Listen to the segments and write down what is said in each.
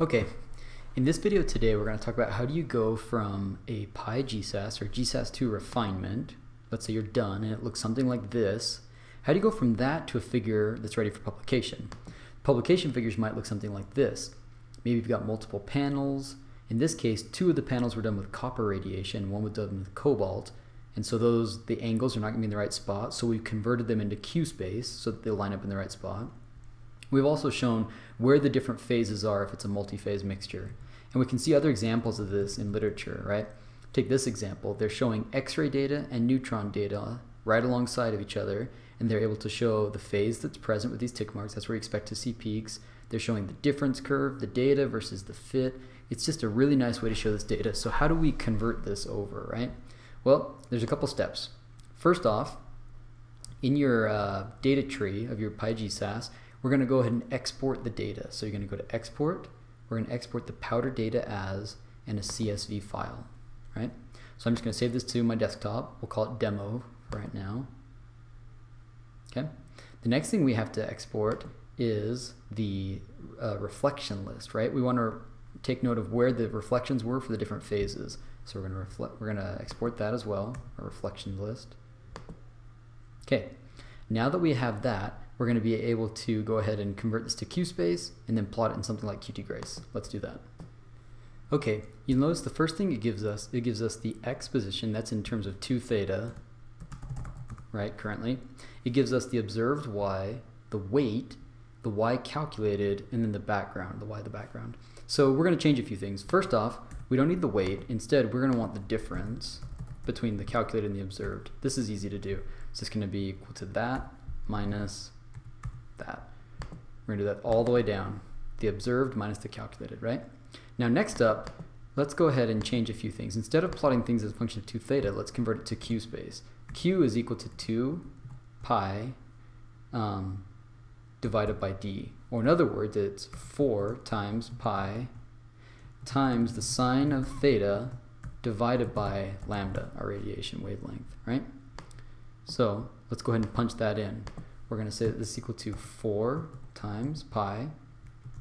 Okay, in this video today we're going to talk about how do you go from a PyGSAS or GSAS-II refinement, let's say you're done and it looks something like this, how do you go from that to a figure that's ready for publication? Publication figures might look something like this. Maybe you've got multiple panels. In this case, two of the panels were done with copper radiation, one was done with cobalt, and so those the angles are not going to be in the right spot, so we've converted them into Q space so that they'll line up in the right spot. We've also shown where the different phases are if it's a multi-phase mixture. And we can see other examples of this in literature, right? Take this example. They're showing X-ray data and neutron data right alongside of each other, and they're able to show the phase that's present with these tick marks. That's where you expect to see peaks. They're showing the difference curve, the data versus the fit. It's just a really nice way to show this data. So how do we convert this over, right? Well, there's a couple steps. First off, in your uh, data tree of your PyGSAS, we're going to go ahead and export the data. So you're going to go to export. We're going to export the powder data as and a CSV file, right? So I'm just going to save this to my desktop. We'll call it demo right now. Okay. The next thing we have to export is the uh, reflection list, right? We want to take note of where the reflections were for the different phases. So we're going to reflect. We're going to export that as well, a reflection list. Okay. Now that we have that, we're going to be able to go ahead and convert this to QSpace and then plot it in something like QtGrace. Let's do that. Okay, you'll notice the first thing it gives us, it gives us the x position, that's in terms of 2 theta, right, currently. It gives us the observed y, the weight, the y calculated, and then the background, the y the background. So we're going to change a few things. First off, we don't need the weight. Instead, we're going to want the difference between the calculated and the observed. This is easy to do. So it's going to be equal to that minus that. We're going to do that all the way down. The observed minus the calculated, right? Now next up, let's go ahead and change a few things. Instead of plotting things as a function of 2 theta, let's convert it to q space. q is equal to 2 pi um, divided by d. Or in other words, it's 4 times pi times the sine of theta divided by lambda, our radiation wavelength, right? So let's go ahead and punch that in we're going to say that this is equal to 4 times pi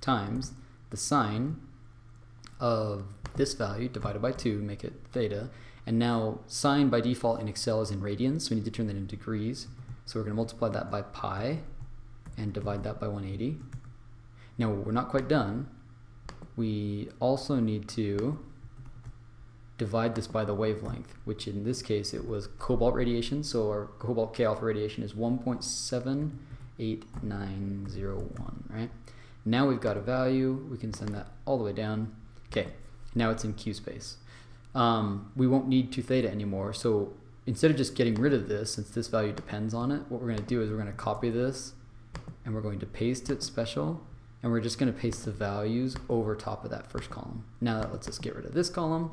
times the sine of this value divided by 2, make it theta. And now sine by default in Excel is in radians, so we need to turn that into degrees. So we're going to multiply that by pi and divide that by 180. Now we're not quite done. We also need to divide this by the wavelength, which in this case it was cobalt radiation, so our cobalt K alpha radiation is 1.78901, right? Now we've got a value, we can send that all the way down. Okay, now it's in Q space. Um, we won't need 2 theta anymore, so instead of just getting rid of this, since this value depends on it, what we're going to do is we're going to copy this, and we're going to paste it special, and we're just going to paste the values over top of that first column. Now that lets us get rid of this column,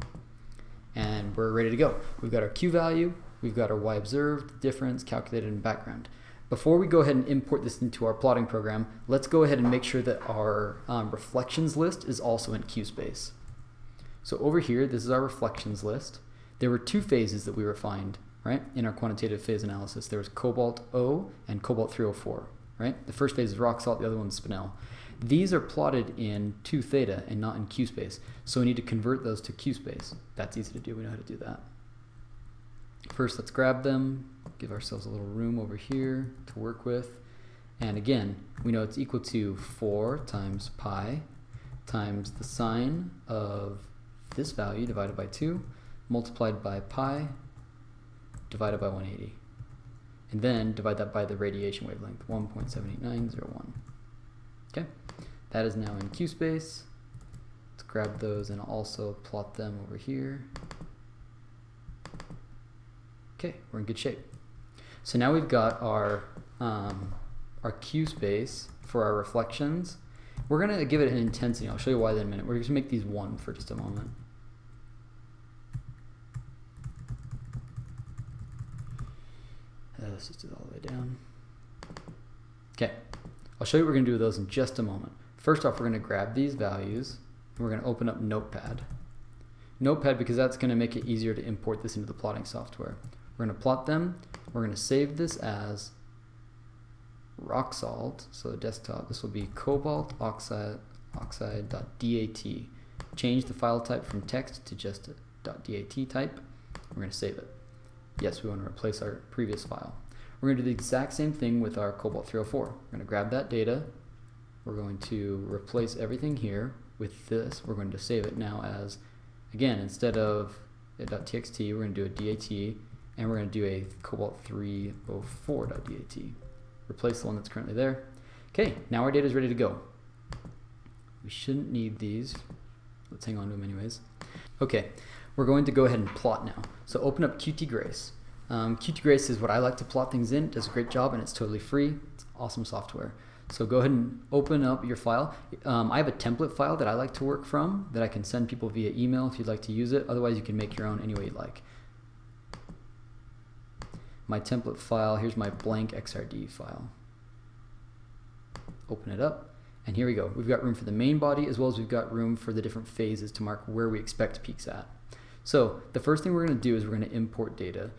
and we're ready to go. We've got our Q value, we've got our Y observed, difference, calculated, and background. Before we go ahead and import this into our plotting program, let's go ahead and make sure that our um, reflections list is also in QSpace. So over here, this is our reflections list. There were two phases that we refined, right, in our quantitative phase analysis. There was cobalt O and cobalt 3O4, right? The first phase is rock salt, the other one is spinel. These are plotted in 2 theta and not in Q space. So we need to convert those to Q space. That's easy to do. We know how to do that. First, let's grab them, give ourselves a little room over here to work with. And again, we know it's equal to 4 times pi times the sine of this value divided by 2 multiplied by pi divided by 180. And then divide that by the radiation wavelength, 1.78901. Okay, that is now in QSpace. Let's grab those and also plot them over here. Okay, we're in good shape. So now we've got our um, our QSpace for our reflections. We're gonna give it an intensity. I'll show you why in a minute. We're gonna make these one for just a moment. Uh, let's just do it all the way down. Okay. I'll show you what we're going to do with those in just a moment. First off, we're going to grab these values and we're going to open up Notepad. Notepad because that's going to make it easier to import this into the plotting software. We're going to plot them. We're going to save this as rock salt, so desktop. This will be cobalt oxide, oxide.dat. Change the file type from text to just .dat type. We're going to save it. Yes, we want to replace our previous file. We're going to do the exact same thing with our Cobalt 3O4. We're going to grab that data. We're going to replace everything here with this. We're going to save it now as, again, instead of .txt, we're going to do a DAT, and we're going to do a Cobalt 3O4.dat. Replace the one that's currently there. Okay, now our data is ready to go. We shouldn't need these. Let's hang on to them anyways. Okay, we're going to go ahead and plot now. So open up Qt Grace. Um, Qt is what I like to plot things in. It does a great job and it's totally free. It's awesome software. So go ahead and open up your file. Um, I have a template file that I like to work from that I can send people via email if you'd like to use it. Otherwise, you can make your own any way you like. My template file, here's my blank XRD file. Open it up. And here we go. We've got room for the main body as well as we've got room for the different phases to mark where we expect peaks at. So the first thing we're going to do is we're going to import data.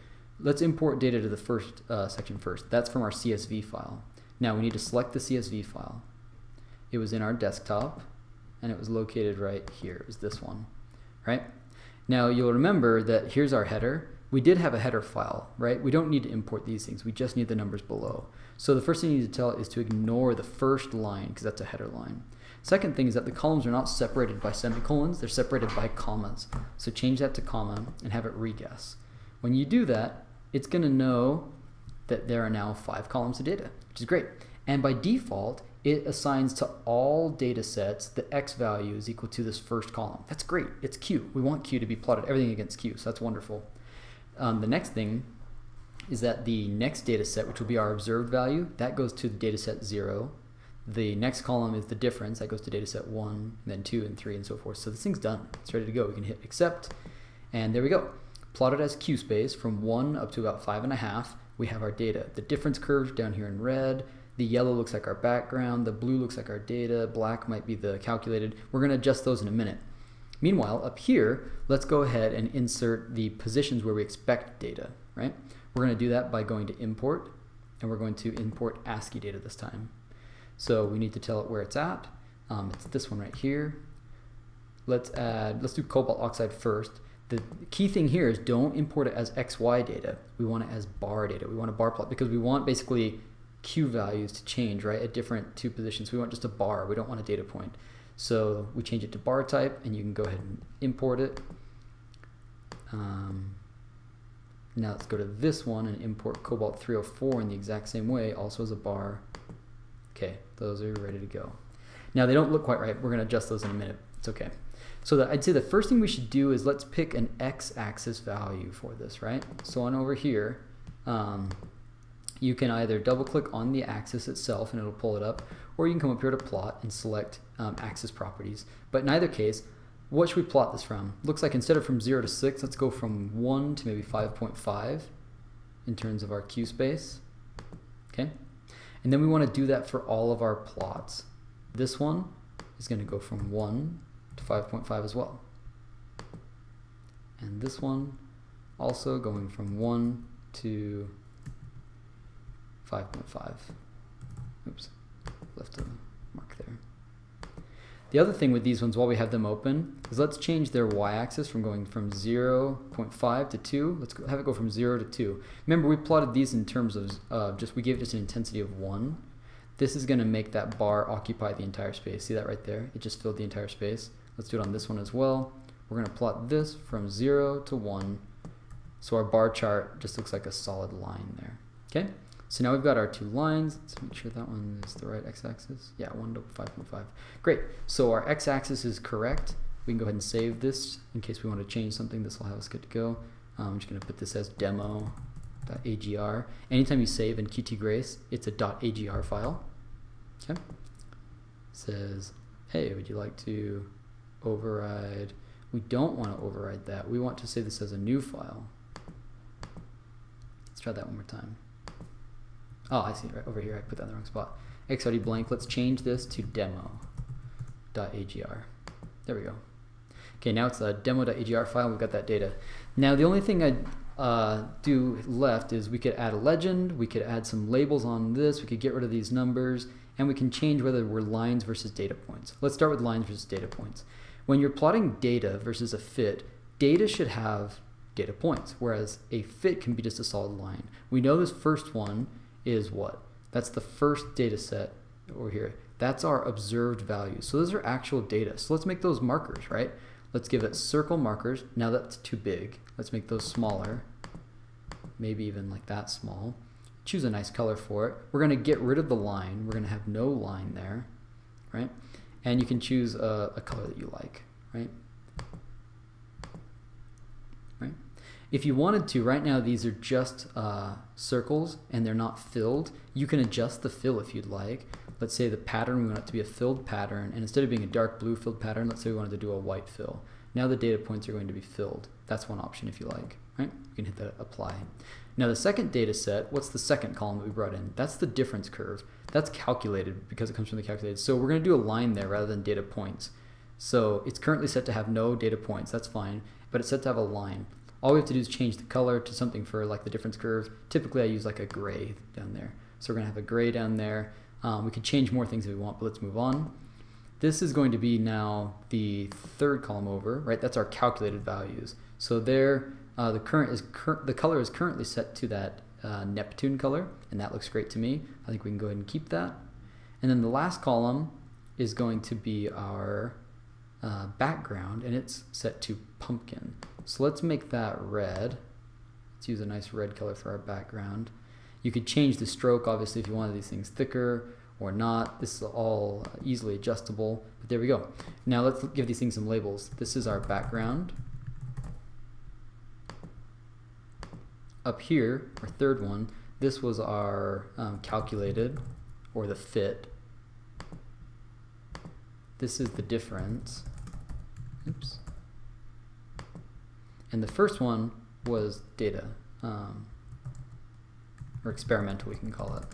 Let's import data to the first uh, section first. That's from our CSV file. Now we need to select the CSV file. It was in our desktop and it was located right here. It was this one, right? Now you'll remember that here's our header. We did have a header file, right? We don't need to import these things. We just need the numbers below. So the first thing you need to tell is to ignore the first line because that's a header line. Second thing is that the columns are not separated by semicolons, they're separated by commas. So change that to comma and have it reguess. When you do that, it's going to know that there are now five columns of data, which is great. And by default, it assigns to all data sets the x value is equal to this first column. That's great. It's Q. We want Q to be plotted everything against Q, so that's wonderful. Um, the next thing is that the next data set, which will be our observed value, that goes to the data set 0. The next column is the difference, that goes to data set 1, then 2, and 3, and so forth. So this thing's done. It's ready to go. We can hit accept, and there we go. Plotted as Q space from 1 up to about 5.5, we have our data. The difference curves down here in red. The yellow looks like our background. The blue looks like our data. Black might be the calculated. We're going to adjust those in a minute. Meanwhile, up here, let's go ahead and insert the positions where we expect data, right? We're going to do that by going to import, and we're going to import ASCII data this time. So we need to tell it where it's at. Um, it's this one right here. Let's add, let's do cobalt oxide first. The key thing here is don't import it as XY data. We want it as bar data. We want a bar plot because we want basically Q values to change, right, at different two positions. We want just a bar. We don't want a data point. So we change it to bar type, and you can go ahead and import it. Um, now let's go to this one and import Cobalt 3O4 in the exact same way, also as a bar. Okay, those are ready to go. Now they don't look quite right. We're going to adjust those in a minute. It's okay. So the, I'd say the first thing we should do is let's pick an x-axis value for this, right? So on over here, um, you can either double click on the axis itself and it'll pull it up, or you can come up here to plot and select um, axis properties. But in either case, what should we plot this from? Looks like instead of from 0 to 6, let's go from 1 to maybe 5.5 in terms of our Q space. Okay, And then we want to do that for all of our plots. This one is going to go from 1 to 5.5 as well. And this one also going from 1 to 5.5. Oops, left a mark there. The other thing with these ones while we have them open is let's change their y-axis from going from 0.5 to 2. Let's have it go from 0 to 2. Remember we plotted these in terms of uh, just, we gave it just an intensity of 1. This is going to make that bar occupy the entire space. See that right there? It just filled the entire space. Let's do it on this one as well. We're going to plot this from 0 to 1. So our bar chart just looks like a solid line there. Okay? So now we've got our two lines. Let's make sure that one is the right x-axis. Yeah, 1 to 5.5. Great. So our x-axis is correct. We can go ahead and save this in case we want to change something. This will have us good to go. Um, I'm just going to put this as demo.agr. Anytime you save in Qt Grace, it's a .agr file. Okay. It says, hey, would you like to override? We don't want to override that. We want to save this as a new file. Let's try that one more time. Oh, I see, right over here, I put that in the wrong spot. XRD blank, let's change this to demo.agr. There we go. Okay, now it's a demo.agr file, we've got that data. Now the only thing I'd uh, do left is we could add a legend, we could add some labels on this, we could get rid of these numbers, and we can change whether we're lines versus data points. Let's start with lines versus data points. When you're plotting data versus a fit, data should have data points, whereas a fit can be just a solid line. We know this first one is what? That's the first data set over here. That's our observed values. So those are actual data. So let's make those markers, right? Let's give it circle markers. Now that's too big. Let's make those smaller. Maybe even like that small. Choose a nice color for it. We're going to get rid of the line. We're going to have no line there, right? And you can choose a, a color that you like, right? Right? If you wanted to, right now these are just uh, circles and they're not filled. You can adjust the fill if you'd like. Let's say the pattern, we want it to be a filled pattern, and instead of being a dark blue filled pattern, let's say we wanted to do a white fill. Now the data points are going to be filled. That's one option if you like, right? You can hit the apply. Now the second data set, what's the second column that we brought in? That's the difference curve. That's calculated because it comes from the calculated. So we're going to do a line there rather than data points. So it's currently set to have no data points, that's fine, but it's set to have a line. All we have to do is change the color to something for like the difference curve. Typically I use like a gray down there. So we're going to have a gray down there. Um, we could change more things if we want, but let's move on. This is going to be now the third column over, right? That's our calculated values. So there, uh, the current is cur the color is currently set to that uh, Neptune color, and that looks great to me. I think we can go ahead and keep that. And then the last column is going to be our uh, background, and it's set to pumpkin. So let's make that red. Let's use a nice red color for our background. You could change the stroke, obviously, if you wanted these things thicker or not. This is all easily adjustable, but there we go. Now let's give these things some labels. This is our background. Up here, our third one, this was our um, calculated, or the fit. This is the difference. Oops. And the first one was data. Um, or experimental we can call it.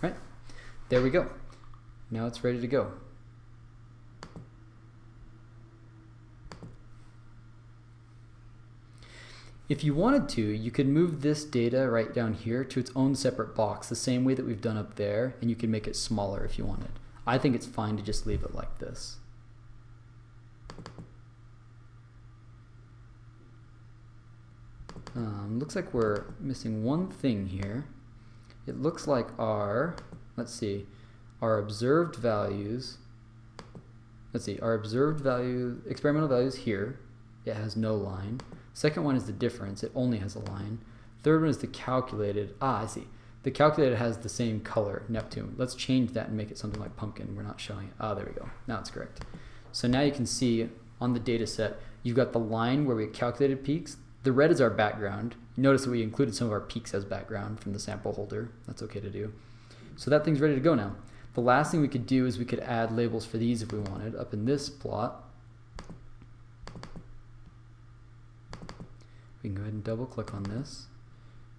Right, there we go. Now it's ready to go. If you wanted to, you could move this data right down here to its own separate box, the same way that we've done up there, and you can make it smaller if you wanted. I think it's fine to just leave it like this. Um, looks like we're missing one thing here. It looks like our, let's see, our observed values, let's see, our observed value, experimental values here, it has no line. Second one is the difference, it only has a line. Third one is the calculated, ah, I see. The calculated has the same color, Neptune. Let's change that and make it something like pumpkin. We're not showing it. Ah, there we go. Now it's correct. So now you can see on the data set, you've got the line where we calculated peaks, the red is our background. Notice that we included some of our peaks as background from the sample holder. That's okay to do. So that thing's ready to go now. The last thing we could do is we could add labels for these if we wanted up in this plot. We can go ahead and double click on this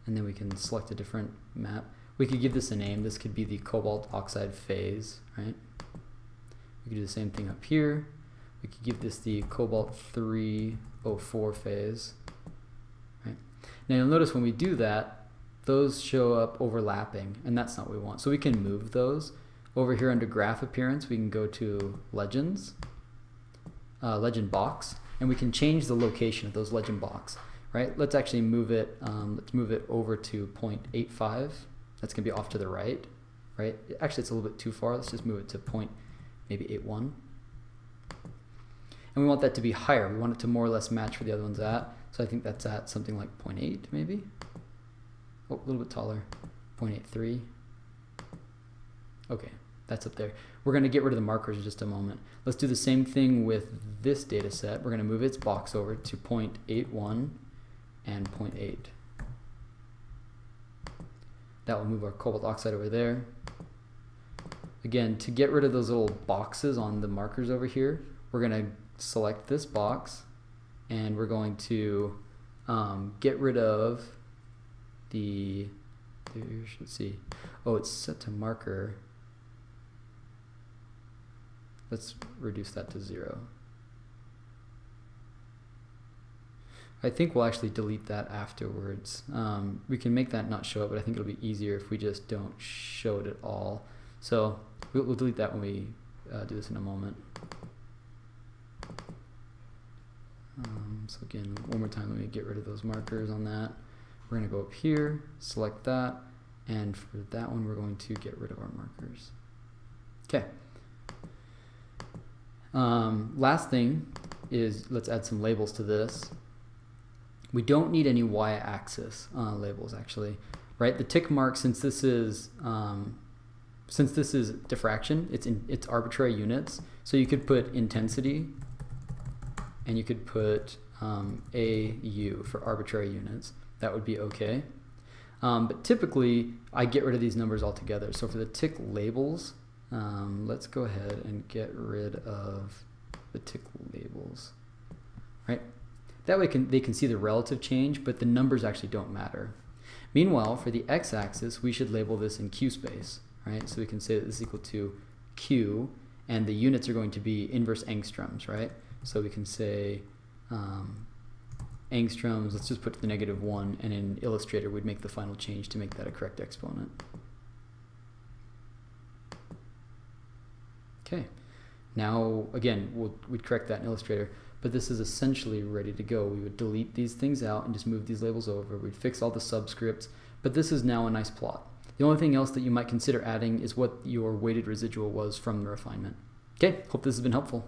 and then we can select a different map. We could give this a name. This could be the cobalt oxide phase, right? We could do the same thing up here. We could give this the cobalt 3O4 phase. Right? Now you'll notice when we do that, those show up overlapping, and that's not what we want. So we can move those. Over here under graph appearance, we can go to legends, uh, legend box, and we can change the location of those legend box, right? Let's actually move it, um, let's move it over to 0.85. That's gonna be off to the right, right? Actually, it's a little bit too far. Let's just move it to point maybe 81. And we want that to be higher. We want it to more or less match where the other one's at. So I think that's at something like 0.8 maybe. Oh, a little bit taller, 0.83. Okay, that's up there. We're going to get rid of the markers in just a moment. Let's do the same thing with this data set. We're going to move its box over to 0.81 and 0.8. That will move our cobalt oxide over there. Again, to get rid of those little boxes on the markers over here, we're going to select this box and we're going to um, get rid of the let's see oh it's set to marker let's reduce that to zero I think we'll actually delete that afterwards. Um, we can make that not show it, but I think it'll be easier if we just don't show it at all. So we'll, we'll delete that when we uh, do this in a moment. Um, so again, one more time, let me get rid of those markers on that. We're going to go up here, select that, and for that one, we're going to get rid of our markers. Okay. Um, last thing is let's add some labels to this. We don't need any y-axis uh, labels actually, right? The tick mark, since this is um, since this is diffraction, it's in it's arbitrary units. So you could put intensity, and you could put um, AU for arbitrary units. That would be okay. Um, but typically, I get rid of these numbers altogether. So for the tick labels, um, let's go ahead and get rid of the tick labels, right? That way can, they can see the relative change, but the numbers actually don't matter. Meanwhile, for the x-axis, we should label this in Q space, right? So we can say that this is equal to Q, and the units are going to be inverse angstroms, right? So we can say um, angstroms, let's just put the negative one, and in Illustrator we'd make the final change to make that a correct exponent. Okay, now again, we'll, we'd correct that in Illustrator, but this is essentially ready to go. We would delete these things out and just move these labels over. We'd fix all the subscripts, but this is now a nice plot. The only thing else that you might consider adding is what your weighted residual was from the refinement. Okay, hope this has been helpful.